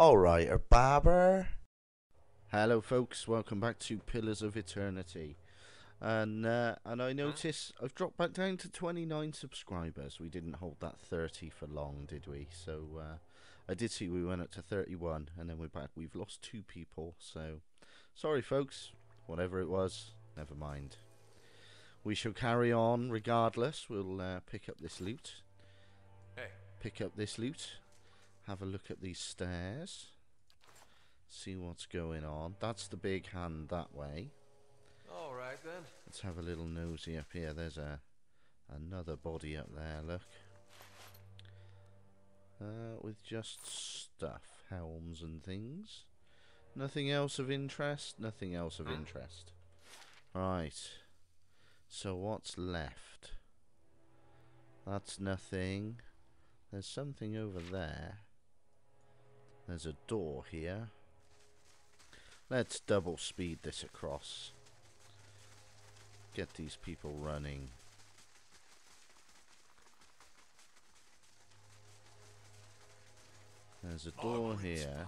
Alright, a barber. Hello, folks. Welcome back to Pillars of Eternity. And uh, and I notice I've dropped back down to 29 subscribers. We didn't hold that 30 for long, did we? So uh, I did see we went up to 31, and then we're back. We've lost two people, so sorry, folks. Whatever it was, never mind. We shall carry on regardless. We'll uh, pick up this loot. Hey. Pick up this loot. Have a look at these stairs. See what's going on. That's the big hand that way. All right then. Let's have a little nosy up here. There's a another body up there. Look, uh, with just stuff, helms and things. Nothing else of interest. Nothing else of interest. Right. So what's left? That's nothing. There's something over there. There's a door here. Let's double speed this across. Get these people running. There's a door Margaret's here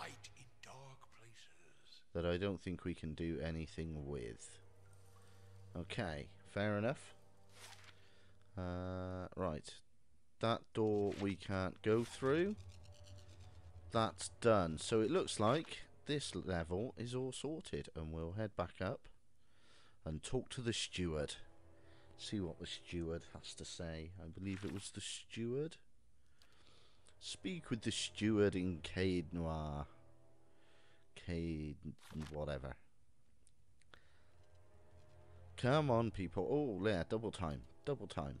light in dark places. that I don't think we can do anything with. Okay, fair enough. Uh, right. That door we can't go through. That's done. So it looks like this level is all sorted and we'll head back up and talk to the steward. See what the steward has to say. I believe it was the steward. Speak with the steward in Caed Nua. Caed whatever. Come on, people. Oh, yeah, double time. Double time.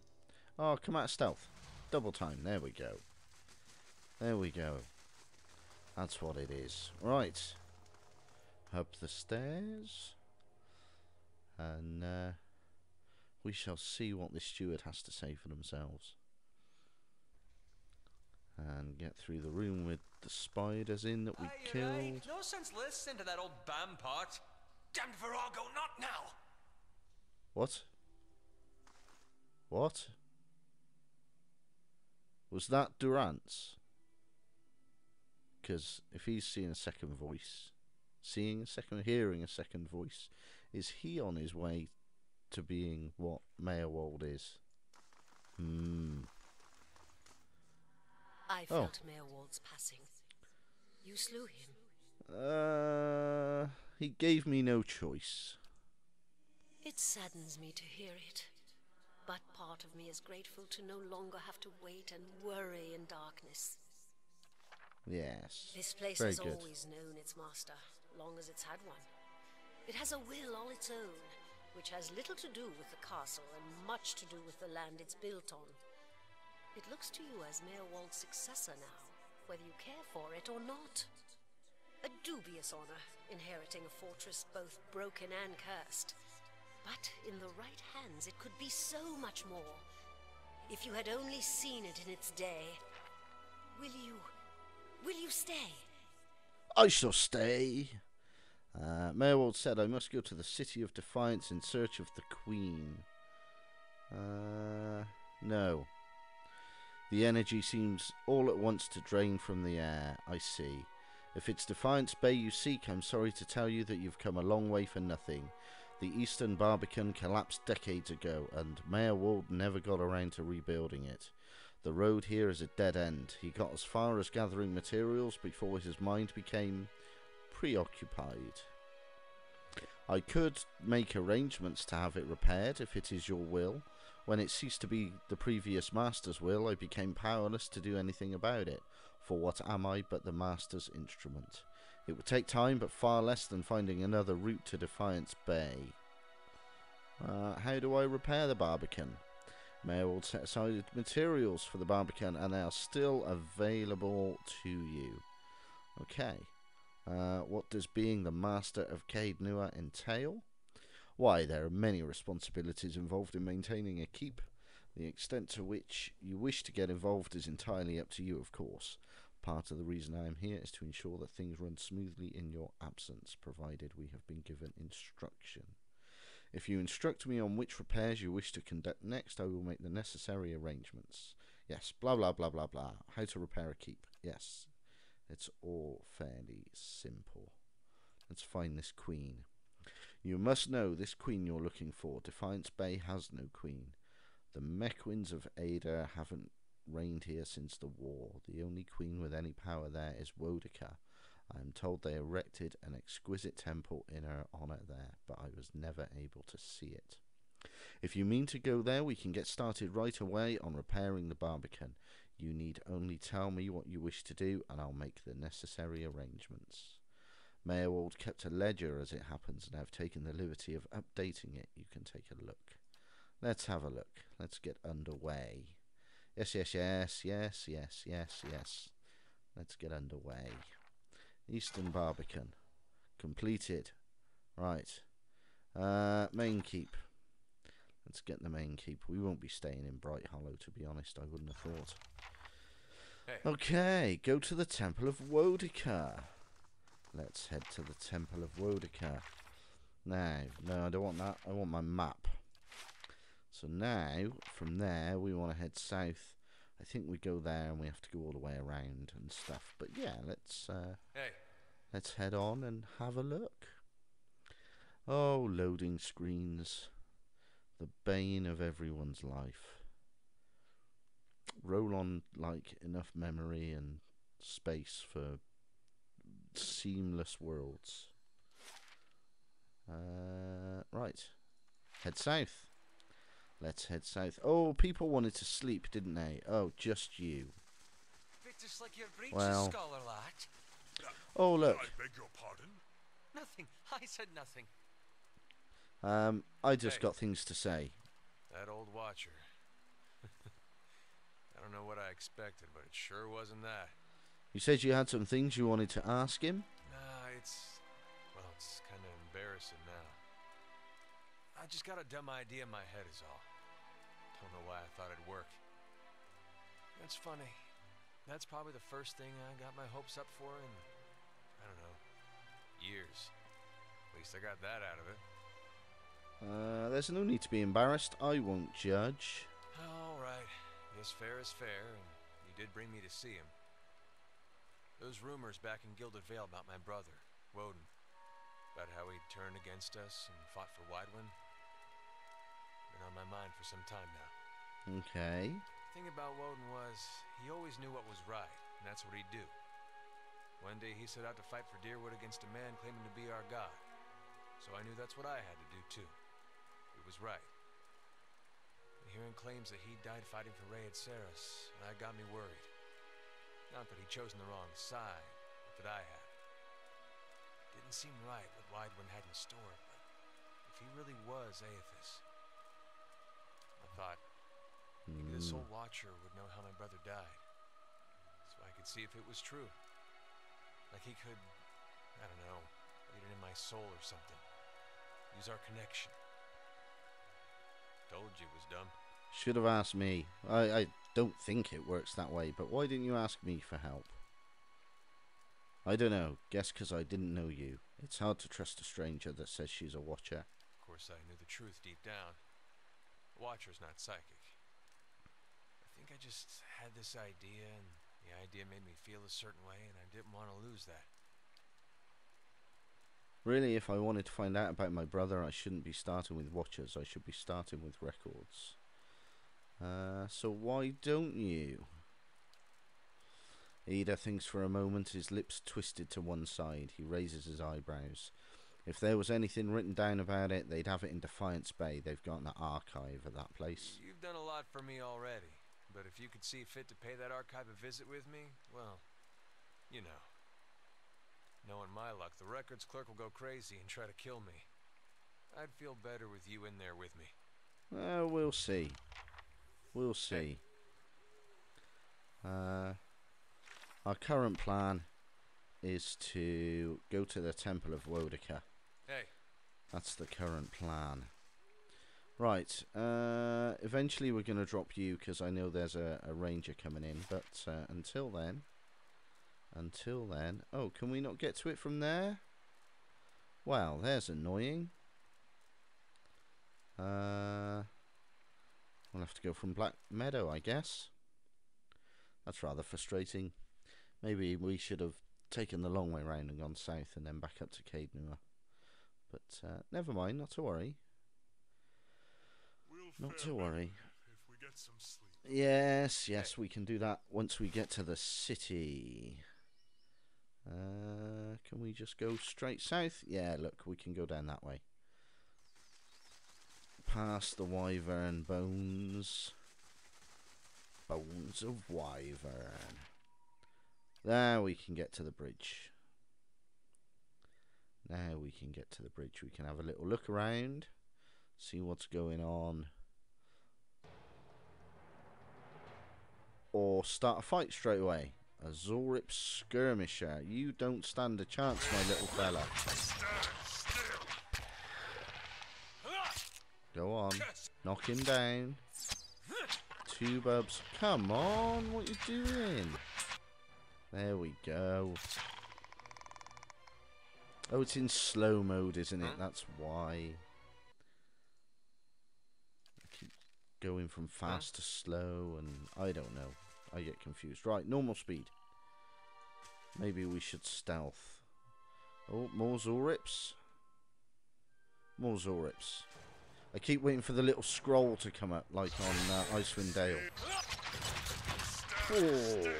Oh, come out stealth. Double time. There we go. There we go. That's what it is. Right. Up the stairs. And uh, we shall see what the steward has to say for themselves. And get through the room with the spiders in that we Aye, killed. No sense listening to that old bam part. Damned Virago, not now. What? What? Was that Durance? Because if he's seeing a second voice, seeing a second, hearing a second voice, is he on his way to being what Maerwald is? Hmm. I Oh. felt Wald's passing. You slew him. Uh, he gave me no choice. It saddens me to hear it. But part of me is grateful to no longer have to wait and worry in darkness. Yes. This place Very has good. always known its master, long as it's had one. It has a will all its own, which has little to do with the castle and much to do with the land it's built on. It looks to you as Maerwald's successor now, whether you care for it or not. A dubious honor, inheriting a fortress both broken and cursed. But in the right hands, it could be so much more. If you had only seen it in its day. Will you. Will you stay? I shall stay. Uh, Maerwald said I must go to the City of Defiance in search of the Queen. Uh, no. The energy seems all at once to drain from the air. I see. If it's Defiance Bay you seek, I'm sorry to tell you that you've come a long way for nothing. The Eastern Barbican collapsed decades ago, and Maerwald never got around to rebuilding it. The road here is a dead end. He got as far as gathering materials before his mind became preoccupied. I could make arrangements to have it repaired if it is your will. When it ceased to be the previous master's will, I became powerless to do anything about it. For what am I but the master's instrument? It would take time, but far less than finding another route to Defiance Bay. Uh, how do I repair the Barbican? Will set aside materials for the Barbican, and they are still available to you. Okay. Uh, what does being the master of Caed Nua entail? Why, there are many responsibilities involved in maintaining a keep. The extent to which you wish to get involved is entirely up to you, of course. Part of the reason I am here is to ensure that things run smoothly in your absence, provided we have been given instruction. If you instruct me on which repairs you wish to conduct next, I will make the necessary arrangements. Yes, blah blah blah blah blah. How to repair a keep. Yes, it's all fairly simple. Let's find this queen. You must know this queen you're looking for. Defiance Bay has no queen. The Mequins of Ada haven't reigned here since the war. The only queen with any power there is Woedica. I am told they erected an exquisite temple in her honour there, but I was never able to see it. If you mean to go there, we can get started right away on repairing the Barbican. You need only tell me what you wish to do, and I'll make the necessary arrangements. Maerwald kept a ledger as it happens, and I've taken the liberty of updating it. You can take a look. Let's have a look. Let's get underway. Yes, yes, yes, yes, yes, yes, yes. Let's get underway. Eastern Barbican. Completed. Right. Uh, main keep. Let's get the main keep. We won't be staying in Brighthollow, to be honest. I wouldn't have thought. Hey. Okay, go to the Temple of Woedica. Let's head to the Temple of Woedica. Now, no, I don't want that. I want my map. So now, from there, we want to head south. I think we go there and we have to go all the way around and stuff. But yeah, let's uh, Hey, let's head on and have a look. Oh, loading screens. The bane of everyone's life. Roll on like enough memory and space for seamless worlds. Uh, right. Head south. Let's head south. Oh, people wanted to sleep, didn't they? Oh, just you. bit like your breeches, Well. scholar. Oh, look. I beg your pardon? Nothing. I said nothing. Um, I just Hey. got things to say. That old watcher. I don't know what I expected, but it sure wasn't that. You said you had some things you wanted to ask him. Nah, it's. Well, it's kind of embarrassing now. I just got a dumb idea in my head, is all. Don't know why I thought it'd work. It's funny. That's probably the first thing I got my hopes up for in. I don't know. Years. At least I got that out of it. Uh, there's no need to be embarrassed. I won't judge. All right. Yes, fair is fair, and you did bring me to see him. Those rumors back in Gilded Vale about my brother, Woden, about how he'd turned against us and fought for Waidwen, been on my mind for some time now. Okay. Thing about Woden was, he always knew what was right, and that's what he'd do. One day he set out to fight for Dyrwood against a man claiming to be our god. So I knew that's what I had to do too. It was right. Hearing claims that he died fighting for Readceras, that got me worried. Not that he'd chosen the wrong side, but that I had. Didn't seem right what Waidwen had in store, but if he really was Eothas, I thought Maybe this old mm. watcher would know how my brother died. So I could see if it was true. Like he could, I don't know, read it in my soul or something. Use our connection. Told you it was dumb. Should have asked me. I, I don't think it works that way, but why didn't you ask me for help? I don't know. Guess 'cause I didn't know you. It's hard to trust a stranger that says she's a watcher. Of course, I knew the truth deep down. The Watcher's not psychic. I think I just had this idea, and the idea made me feel a certain way, and I didn't want to lose that. Really, if I wanted to find out about my brother, I shouldn't be starting with watchers. I should be starting with records. Uh, so why don't you? Eder thinks for a moment, his lips twisted to one side. He raises his eyebrows. If there was anything written down about it, they'd have it in Defiance Bay. They've got an archive at that place. You've done a lot for me already, but if you could see fit to pay that archive a visit with me, well, you know. Knowing my luck, the records clerk will go crazy and try to kill me. I'd feel better with you in there with me. Uh, we'll see. We'll see. Uh, our current plan is to go to the Temple of Woedica. Hey, That's the current plan. Right. Uh, eventually, we're going to drop you because I know there's a, a ranger coming in. But uh, until then, until then, oh, can we not get to it from there? Well, there's annoying. Uh, we'll have to go from Black Meadow, I guess. That's rather frustrating. Maybe we should have taken the long way round and gone south and then back up to Caed Nua. But uh, never mind, not to worry. Not to worry. If we get some sleep. Yes, yes, we can do that once we get to the city. Uh, can we just go straight south? Yeah, look, we can go down that way. Past the wyvern bones. Bones of wyvern. There we can get to the bridge. Now we can get to the bridge. We can have a little look around, see what's going on. Or start a fight straight away. A Xaurip skirmisher. You don't stand a chance, my little fella. Go on. Knock him down. Two bubs. Come on, what you doing? There we go. Oh, it's in slow mode, isn't it? That's why. I keep going from fast to slow, and I don't know. I get confused. Right, normal speed. Maybe we should stealth. Oh, more Xaurips. More Xaurips. I keep waiting for the little scroll to come up, like on uh, Icewind Dale. Oh,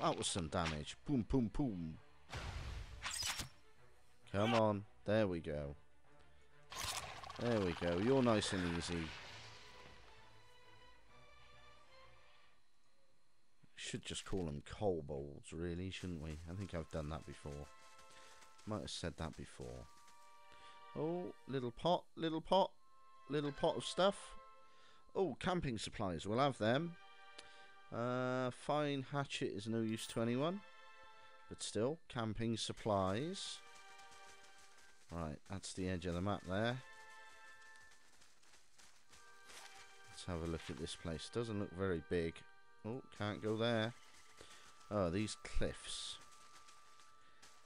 that was some damage. Boom, boom, boom. Come on. There we go. There we go. You're nice and easy. Should just call them kobolds, really, shouldn't we? I think I've done that before. Might have said that before. Oh, little pot, little pot, little pot of stuff. Oh, camping supplies. We'll have them. Uh, fine hatchet is no use to anyone. But still, camping supplies. Right, that's the edge of the map there. Let's have a look at this place. Doesn't look very big. Oh, can't go there. Oh, these cliffs.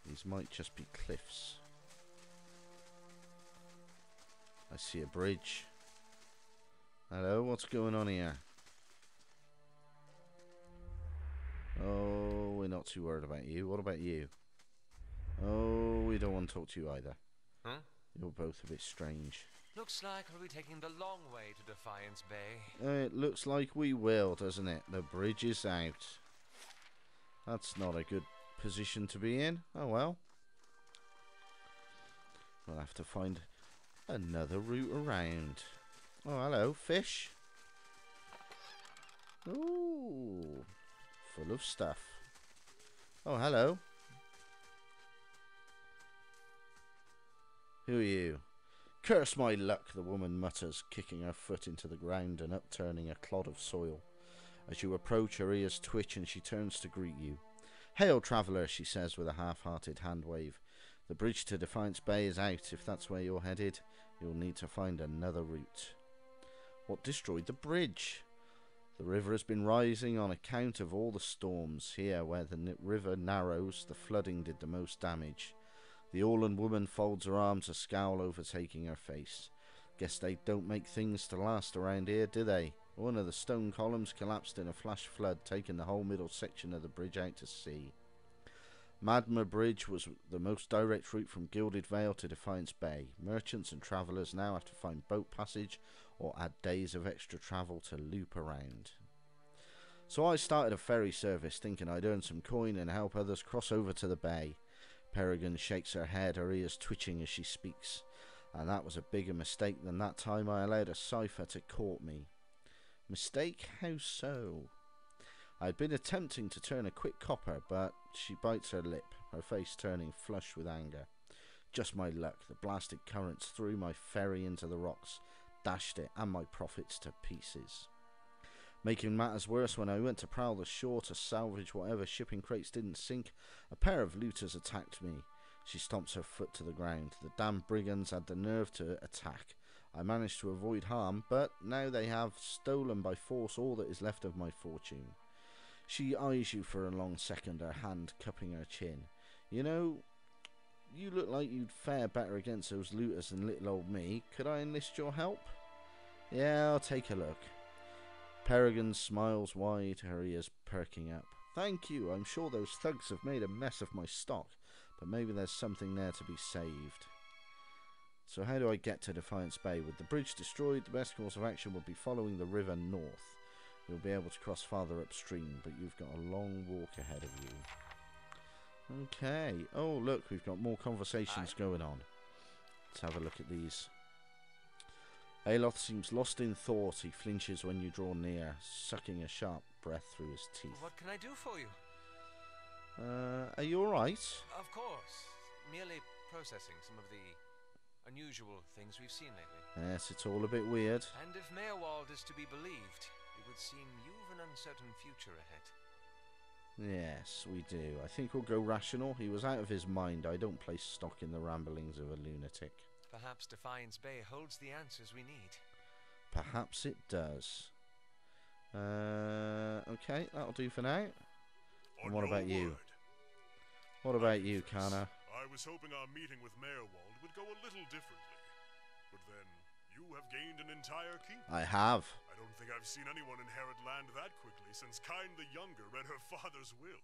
These might just be cliffs. I see a bridge. Hello, what's going on here? Oh, we're not too worried about you. What about you? Oh, we don't want to talk to you either. Huh? You're both a bit strange. Looks like we'll be taking the long way to Defiance Bay. Uh, it looks like we will, doesn't it? The bridge is out. That's not a good position to be in. Oh well. We'll have to find another route around. Oh, hello, fish. Ooh, full of stuff. Oh, hello. Who are you? Curse my luck, the woman mutters, kicking her foot into the ground and upturning a clod of soil. As you approach, her ears twitch and she turns to greet you. Hail, traveller, she says with a half hearted hand wave. The bridge to Defiance Bay is out. If that's where you're headed, you'll need to find another route. What destroyed the bridge? The river has been rising on account of all the storms. Here, where the river narrows, the flooding did the most damage. The Orlan woman folds her arms, a scowl overtaking her face. Guess they don't make things to last around here, do they? One of the stone columns collapsed in a flash flood, taking the whole middle section of the bridge out to sea. Madhmr Bridge was the most direct route from Gilded Vale to Defiance Bay. Merchants and travellers now have to find boat passage or add days of extra travel to loop around. So I started a ferry service thinking I'd earn some coin and help others cross over to the bay. Peregrine shakes her head, her ears twitching as she speaks. And that was a bigger mistake than that time I allowed a cipher to court me. Mistake? How so? I'd been attempting to turn a quick copper, but she bites her lip, her face turning flush with anger. Just my luck. The blasted currents threw my ferry into the rocks, dashed it and my profits to pieces. Making matters worse, when I went to prowl the shore to salvage whatever shipping crates didn't sink, a pair of looters attacked me. She stomps her foot to the ground. The damn brigands had the nerve to attack. I managed to avoid harm, but now they have stolen by force all that is left of my fortune. She eyes you for a long second, her hand cupping her chin. You know, you look like you'd fare better against those looters than little old me. Could I enlist your help? Yeah, I'll take a look. Peregrine smiles wide, her ears perking up. Thank you. I'm sure those thugs have made a mess of my stock, but maybe there's something there to be saved. So how do I get to Defiance Bay? With the bridge destroyed, the best course of action would be following the river north. You'll be able to cross farther upstream, but you've got a long walk ahead of you. Okay. Oh, look, we've got more conversations going on. Let's have a look at these. Aloth seems lost in thought. He flinches when you draw near, sucking a sharp breath through his teeth. What can I do for you? Uh, are you alright? Of course. Merely processing some of the unusual things we've seen lately. Yes, it's all a bit weird. And if Maerwald is to be believed, it would seem you've an uncertain future ahead. Yes, we do. I think we'll go rational. He was out of his mind. I don't place stock in the ramblings of a lunatic. Perhaps Defiance Bay holds the answers we need. Perhaps it does. Uh, okay, that'll do for now. And what your about you? What about you, Kana? I was hoping our meeting with Maerwald would go a little differently. But then, you have gained an entire keep. I have. I don't think I've seen anyone inherit land that quickly since Kine the Younger read her father's will.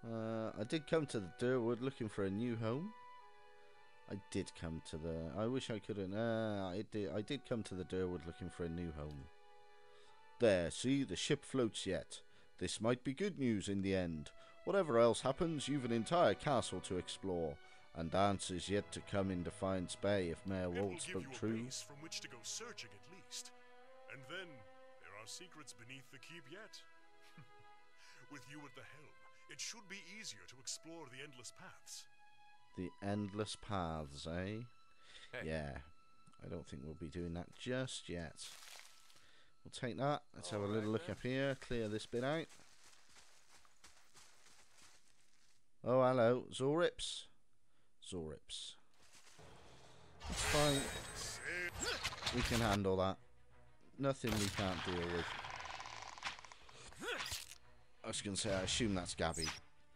Uh, I did come to the Dyrwood looking for a new home. I did come to the. I wish I could have. Uh, I did. I did come to the Dyrwood looking for a new home. There, see, the ship floats yet. This might be good news in the end. Whatever else happens, you've an entire castle to explore, and answers yet to come in Defiance Bay if Maerwald spoke you a true. base from which to go searching at least. And then, there are secrets beneath the keep yet. With you at the helm, it should be easier to explore the endless paths. The endless paths, eh? Yeah. I don't think we'll be doing that just yet. We'll take that. Let's have a little look up here. Clear this bit out. Oh, hello. Xaurips. Xaurips. It's fine. We can handle that. Nothing we can't deal with. I was going to say, I assume that's Gabby.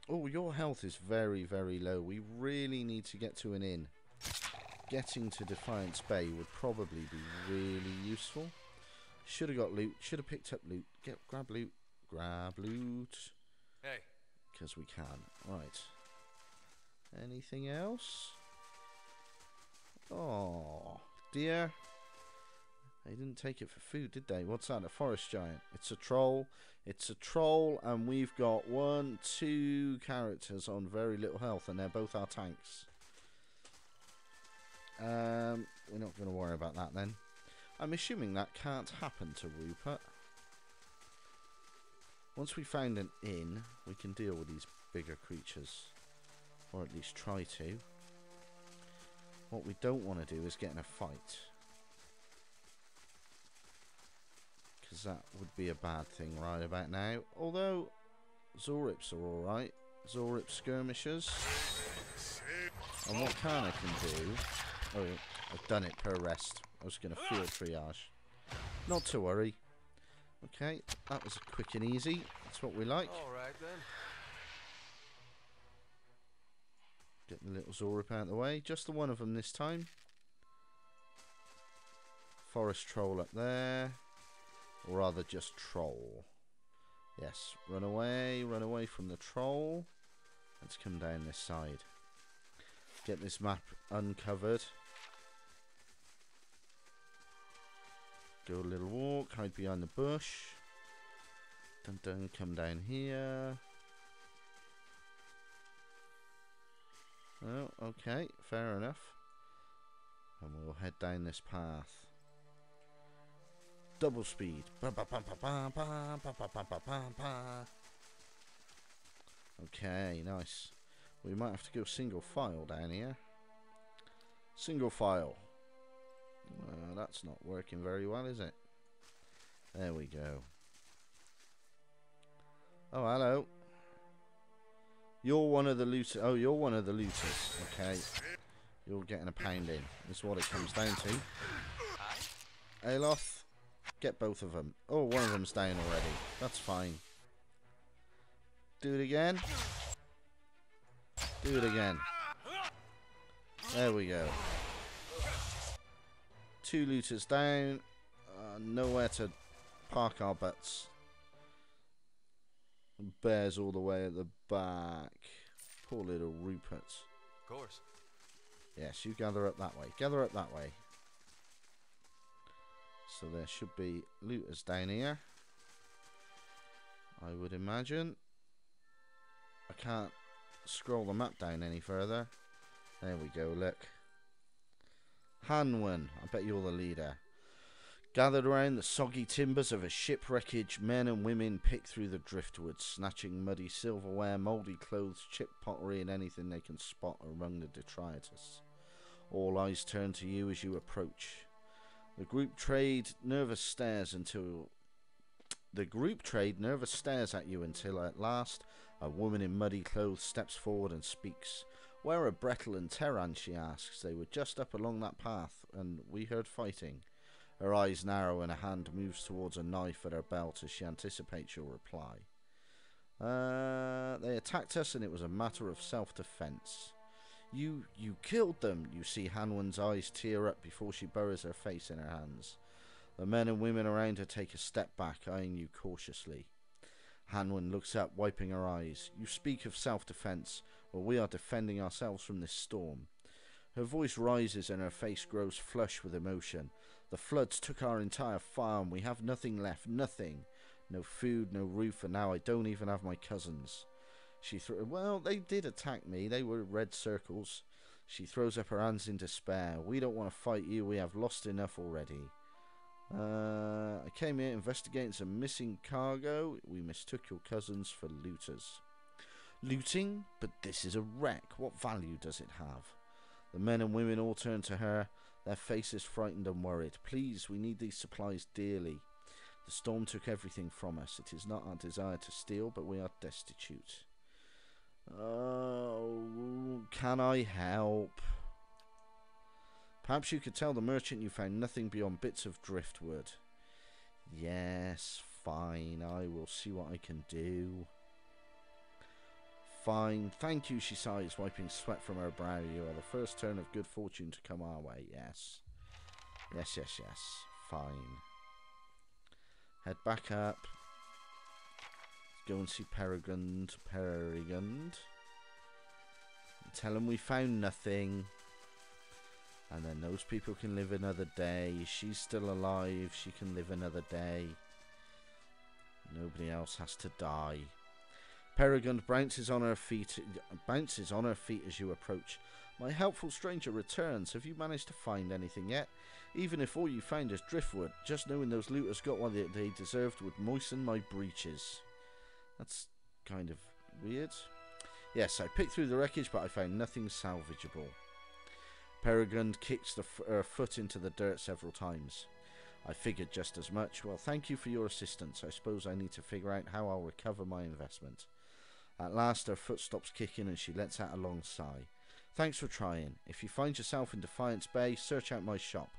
Oh, your health is very, very low. We really need to get to an inn. Getting to Defiance Bay would probably be really useful. Should have got loot. Should have picked up loot. Get grab loot. Grab loot. Hey, Because we can. Right. Anything else? Oh, dear. They didn't take it for food, did they? What's that? A forest giant. It's a troll. It's a troll, and we've got one, two characters on very little health, and they're both our tanks. Um, we're not going to worry about that then. I'm assuming that can't happen to Rupert. Once we find an inn, we can deal with these bigger creatures. Or at least try to. What we don't want to do is get in a fight. Because that would be a bad thing right about now. Although, Xaurips are alright. Xaurip skirmishers. And what Kana can do... Oh, I've done it per rest. I was going to field triage. Not to worry. Okay, that was quick and easy. That's what we like. all right then. Getting the little Xaurip out of the way. Just the one of them this time. Forest troll up there. Or rather, just troll. Yes, run away, run away from the troll. Let's come down this side. Get this map uncovered. Go a little walk, hide behind the bush. Dun dun, come down here. Oh, okay, fair enough. And we'll head down this path. Ba speed. Okay, nice. We might have to go single file down here. Single file. Uh, that's not working very well, is it? There we go. Oh, hello. You're one of the looters. Oh, you're one of the looters. Okay. You're getting a pound in. That's what it comes down to. Aloth, get both of them. Oh, one of them's down already. That's fine. Do it again. Do it again. There we go. Two looters down. Uh, nowhere to park our butts. Bears all the way at the back. Poor little Rupert. Of course. Yes, you gather up that way. Gather up that way. So there should be looters down here. I would imagine. I can't scroll the map down any further. There we go, look. Hanwen, I bet you're the leader. Gathered around the soggy timbers of a shipwreckage, men and women pick through the driftwood, snatching muddy silverware, mouldy clothes, chipped pottery, and anything they can spot among the detritus. All eyes turn to you as you approach. The group trade nervous stares until the group trade nervous stares at you until at last a woman in muddy clothes steps forward and speaks. Where are Bretel and Terran? she asks. They were just up along that path, and we heard fighting. Her eyes narrow and a hand moves towards a knife at her belt as she anticipates your reply. Uh, they attacked us, and it was a matter of self-defense. You, you killed them. You see Hanwen's eyes tear up before she buries her face in her hands. The men and women around her take a step back, eyeing you cautiously. Hanwen looks up, wiping her eyes. You speak of self-defense. Well, we are defending ourselves from this storm. Her voice rises and her face grows flush with emotion. The floods took our entire farm. We have nothing left. Nothing. No food, no roof, and now I don't even have my cousins. She threw. Well, they did attack me. They were red circles. She throws up her hands in despair. We don't want to fight you. We have lost enough already. Uh, I came here investigating some missing cargo. We mistook your cousins for looters. Looting? But this is a wreck. What value does it have? The men and women all turn to her, their faces frightened and worried. Please, we need these supplies dearly. The storm took everything from us. It is not our desire to steal, but we are destitute. Oh, can I help? Perhaps you could tell the merchant you found nothing beyond bits of driftwood. Yes, fine. I will see what I can do. Fine. Thank you, she sighs, wiping sweat from her brow. You are the first turn of good fortune to come our way. Yes. Yes, yes, yes. Fine. Head back up. Go and see Peregrine. Peregrine. Tell him we found nothing. And then those people can live another day. She's still alive. She can live another day. Nobody else has to die. Peregrine bounces on her feet. Bounces on her feet as you approach. My helpful stranger returns. Have you managed to find anything yet? Even if all you found is driftwood, just knowing those looters got what they deserved would moisten my breeches. That's kind of weird. Yes, I picked through the wreckage, but I found nothing salvageable. Peregrine kicks the, her uh, foot into the dirt several times. I figured just as much. Well, thank you for your assistance. I suppose I need to figure out how I'll recover my investment. At last, her foot stops kicking and she lets out a long sigh. Thanks for trying. If you find yourself in Defiance Bay, search out my shop.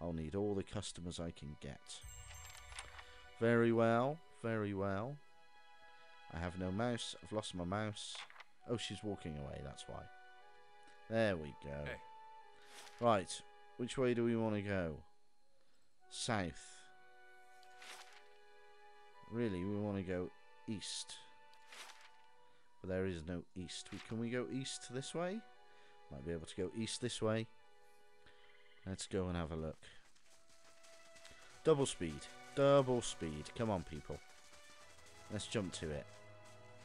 I'll need all the customers I can get. Very well, very well. I have no mouse. I've lost my mouse. Oh, she's walking away, that's why. There we go. Hey. Right, which way do we want to go? South. Really, we want to go east. But there is no east. Can we go east this way? Might be able to go east this way. Let's go and have a look. Double speed. Double speed. Come on, people. Let's jump to it.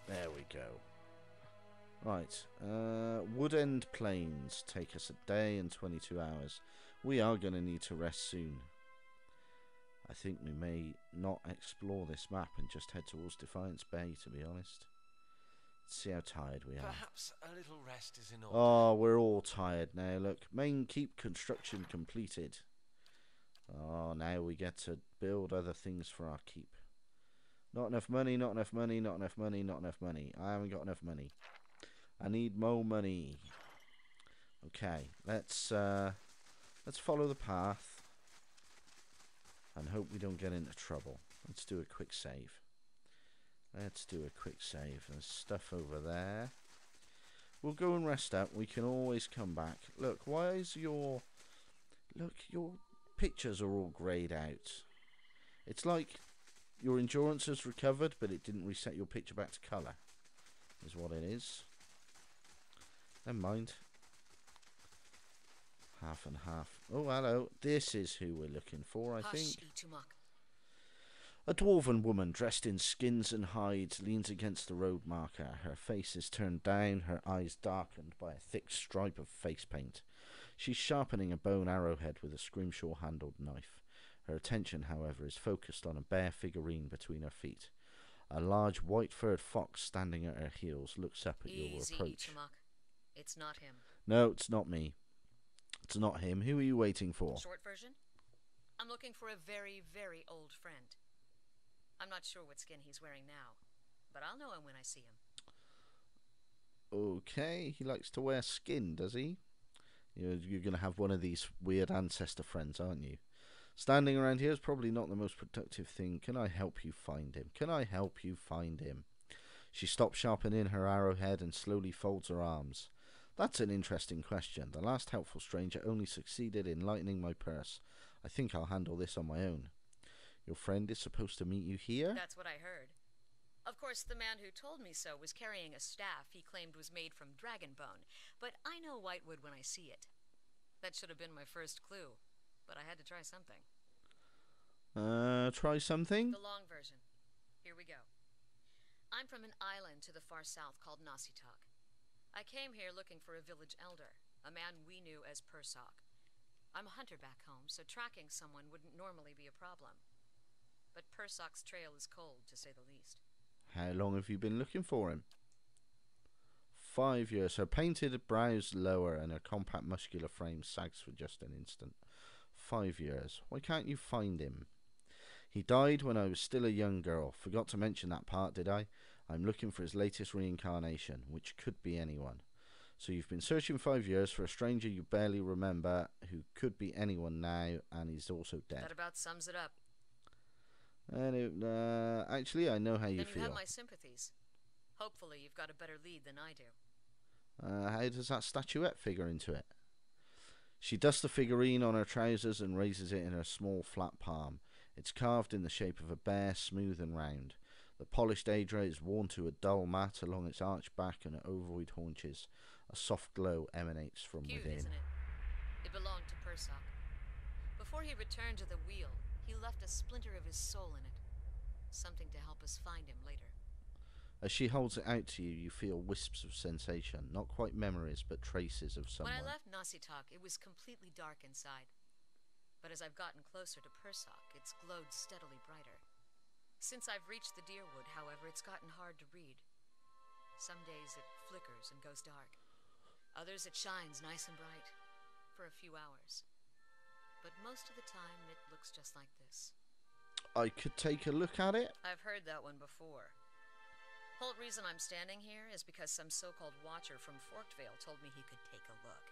There we go. Right. Uh, Woodend Plains take us a day and 22 hours. We are going to need to rest soon. I think we may not explore this map and just head towards Defiance Bay, to be honest. Let's see how tired we are. Perhaps a little rest is in order. Oh, we're all tired now. Look, main keep construction completed. Oh, now we get to build other things for our keep. Not enough money, not enough money, not enough money, not enough money. I haven't got enough money. I need more money. Okay, let's uh, let's follow the path and hope we don't get into trouble. Let's do a quick save. Let's do a quick save. There's stuff over there. We'll go and rest up. We can always come back. Look, why is your... Look, your pictures are all greyed out. It's like your endurance has recovered, but it didn't reset your picture back to colour. Is what it is. Never mind. Half and half. Oh, hello. This is who we're looking for, I think. A dwarven woman dressed in skins and hides leans against the road marker. Her face is turned down, her eyes darkened by a thick stripe of face paint. She's sharpening a bone arrowhead with a scrimshaw handled knife. Her attention, however, is focused on a bare figurine between her feet. A large white furred fox standing at her heels looks up at your Easy, approach. Ichimok. It's not him. No, it's not me. It's not him. Who are you waiting for? Short version? I'm looking for a very, very old friend. I'm not sure what skin he's wearing now, but I'll know him when I see him. Okay, he likes to wear skin, does he? You're, you're going to have one of these weird ancestor friends, aren't you? Standing around here is probably not the most productive thing. Can I help you find him? Can I help you find him? She stops sharpening her arrowhead and slowly folds her arms. That's an interesting question. The last helpful stranger only succeeded in lightening my purse. I think I'll handle this on my own. Your friend is supposed to meet you here? That's what I heard. Of course, the man who told me so was carrying a staff he claimed was made from dragon bone, but I know Whitewood when I see it. That should have been my first clue, but I had to try something. Uh, try something? The long version. Here we go. I'm from an island to the far south called Naasitaq. I came here looking for a village elder, a man we knew as Persoq. I'm a hunter back home, so tracking someone wouldn't normally be a problem. But Persoq's trail is cold, to say the least. How long have you been looking for him? Five years. Her painted brows lower and her compact muscular frame sags for just an instant. Five years. Why can't you find him? He died when I was still a young girl. Forgot to mention that part, did I? I'm looking for his latest reincarnation, which could be anyone. So you've been searching five years for a stranger you barely remember, who could be anyone now, and he's also dead. That about sums it up. And it, uh, actually, I know how you then you feel. have my sympathies. Hopefully, you've got a better lead than I do. Uh, how does that statuette figure into it? She dusts the figurine on her trousers and raises it in her small flat palm. It's carved in the shape of a bear, smooth and round. The polished adra is worn to a dull mat along its arched back and ovoid haunches. A soft glow emanates from Cute, within. isn't it? It belonged to Persoq. Before he returned to the wheel, he left a splinter of his soul in it. Something to help us find him later. As she holds it out to you, you feel wisps of sensation, not quite memories, but traces of someone. When I left Naasitaq, it was completely dark inside. But as I've gotten closer to Persoq, it's glowed steadily brighter. Since I've reached the Dyrwood, however, it's gotten hard to read. Some days it flickers and goes dark. Others it shines nice and bright for a few hours. But most of the time it looks just like this. I could take a look at it. I've heard that one before. Whole reason I'm standing here is because some so-called watcher from Forkvale told me he could take a look.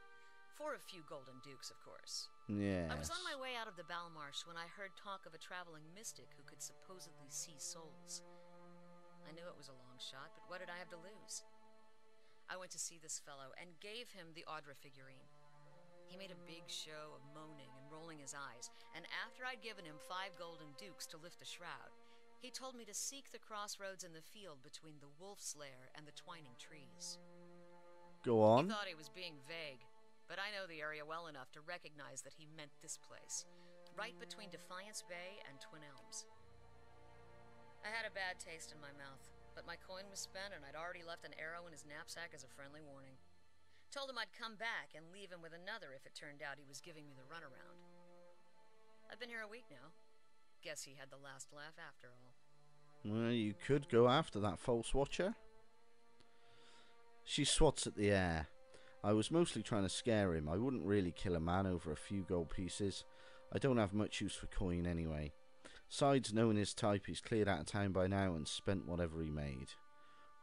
For a few golden dukes, of course. Yeah. I was on my way out of the Balmarsh when I heard talk of a traveling mystic who could supposedly see souls. I knew it was a long shot, but what did I have to lose? I went to see this fellow and gave him the adra figurine. He made a big show of moaning and rolling his eyes, and after I'd given him five golden dukes to lift the shroud, he told me to seek the crossroads in the field between the wolf's lair and the twining trees. Go on. He thought he was being vague, but I know the area well enough to recognize that he meant this place, right between Defiance Bay and Twin Elms. I had a bad taste in my mouth, but my coin was spent and I'd already left an arrow in his knapsack as a friendly warning. Told him I'd come back and leave him with another if it turned out he was giving me the runaround. I've been here a week now. Guess he had the last laugh after all. Well, you could go after that false watcher. She swats at the air. I was mostly trying to scare him. I wouldn't really kill a man over a few gold pieces. I don't have much use for coin anyway. Sides, knowing his type, he's cleared out of town by now and spent whatever he made.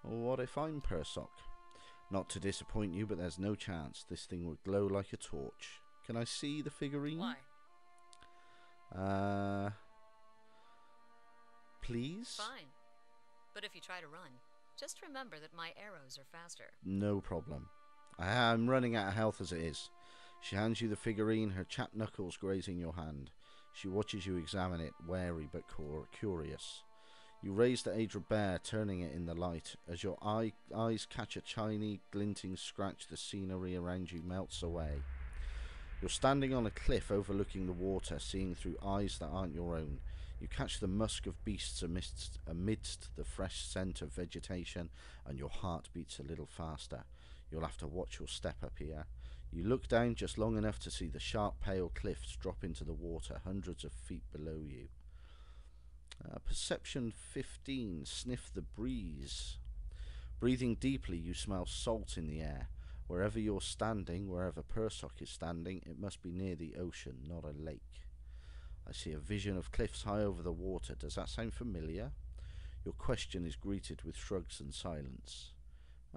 What if I'm Persoq? Not to disappoint you, but there's no chance. This thing would glow like a torch. Can I see the figurine? Why? Uh. Please? Fine. But if you try to run, just remember that my arrows are faster. No problem. I am running out of health as it is. She hands you the figurine, her chapped knuckles grazing your hand. She watches you examine it, wary but cur- curious. You raise the Adra Bear, turning it in the light. As your eye, eyes catch a shiny, glinting scratch, the scenery around you melts away. You're standing on a cliff overlooking the water, seeing through eyes that aren't your own. You catch the musk of beasts amidst, amidst the fresh scent of vegetation, and your heart beats a little faster. You'll have to watch your step up here. You look down just long enough to see the sharp, pale cliffs drop into the water hundreds of feet below you. Uh, perception 15. Sniff the breeze. Breathing deeply, you smell salt in the air. Wherever you're standing, wherever Persoq is standing, it must be near the ocean, not a lake. I see a vision of cliffs high over the water. Does that sound familiar? Your question is greeted with shrugs and silence.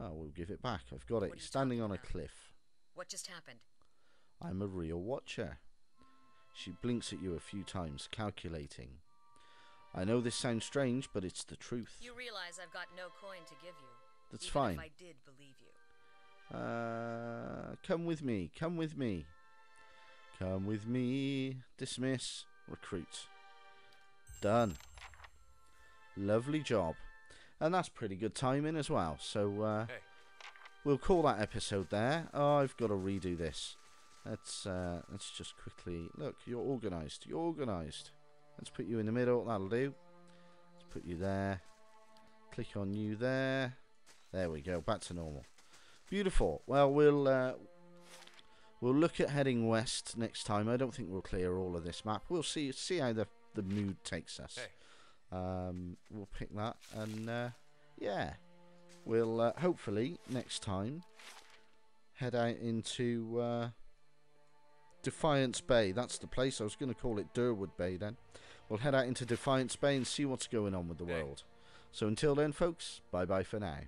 Oh, we'll give it back. I've got it. Standing on a about? cliff. What just happened? I'm a real watcher. She blinks at you a few times, calculating. I know this sounds strange, but it's the truth. You realize I've got no coin to give you. That's even fine. If I did believe you. Uh, come with me. Come with me. Come with me. Dismiss. Recruit. Done. Lovely job. And that's pretty good timing as well. So uh, Hey. we'll call that episode there. Oh, I've got to redo this. Let's uh, let's just quickly look. You're organised. You're organised. Let's put you in the middle. That'll do. Let's put you there. Click on you there. There we go. Back to normal. Beautiful. Well, we'll uh, we'll look at heading west next time. I don't think we'll clear all of this map. We'll see see how the the mood takes us. Hey. Um, we'll pick that and uh, yeah, we'll uh, hopefully next time head out into uh, Defiance Bay. That's the place. I was going to call it Dyrwood Bay then. We'll head out into Defiance Bay and see what's going on with the Hey. world. So until then, folks, bye bye for now.